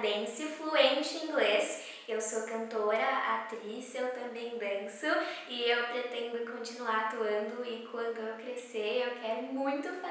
Canadense, fluente em inglês. Eu sou cantora, atriz, eu também danço e eu pretendo continuar atuando e quando eu crescer eu quero muito fazer